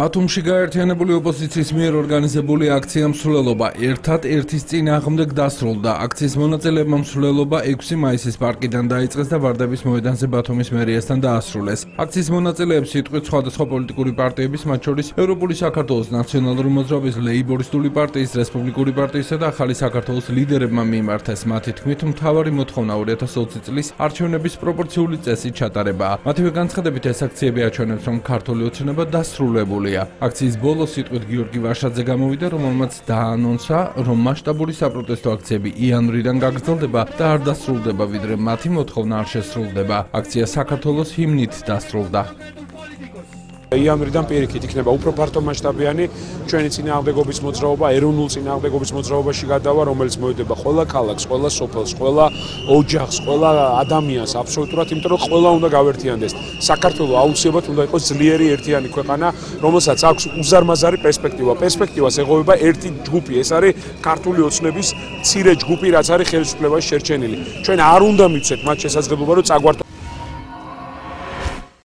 ბათუმში გაერთიანებული ოპოზიციის მიერ ორგანიზებული აქცია მსვლელობა ერთად ერთის წინააღმდეგ დასრულდა. აქციის მონაწილეებმა მსვლელობა 6 მაისის პარკიდან დაიწყეს და ვარდების მოედანზე ბათუმის მერიასთან დაასრულეს. აქციის მონაწილეებს სიტყვით სხვადასხვა პოლიტიკური პარტიების, მათ შორის ევროპული საქართველოს ნაციონალური მოძრაობის, ლეიბორისტული პარტიის, რესპუბლიკური პარტიისა და ახალი საქართველოს ლიდერებმა მიმართეს. მათი თქმით, მთავარი მოთხოვნა 2020 წლის არჩევნების პროპორციული წესით ჩატარებაა. მათივე განცხადებით ეს აქციები აჩვენებს, რომ ქართული ოცნება დასრულებულია. მოხდებულია. აქციის ბოლოს სიტყვით გიორგი ვაშაძე გამოვიდა, რომელმაც დაანონსა, რომ მასშტაბური საპროტესტო აქციები იანვრიდან გაგრძელდება და არ დასრულდება, ვიდრე მათი მოთხოვნა არ შესრულდება. აქცია საქართველოს ჰიმნით დასრულდა. იანვრიდან პირიქით იქნება უფრო ფართო მასშტაბიანი ჩვენი წინააღმდეგობის მოძრაობა, ეროვნულ წინააღმდეგობის მოძრაობაში გადავა, რომელიც მოედება ყველა ქალაქს, ყველა სოფელს, ყველა ოჯახს, ყველა ადამიანს აბსოლუტურად, იმიტომ რომ ყველა უნდა გავერთიანდეს. საქართველოს აუცილებლად უნდა იყოს ძლიერი ერთიანი ქვეყანა, რომელსაც აქვს უზარმაზარი პერსპექტივა. პერსპექტივას ეღოვება ერთი ჯგუფი, ეს არის ქართული ოცნების ცირე ჯგუფი, რაც არის ხელისუფლებაში შერჩენილი. ჩვენ არ უნდა მივცეთ მათ შესაძლებლობა, რომ წაგვართო